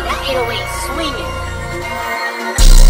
that 808 swinging.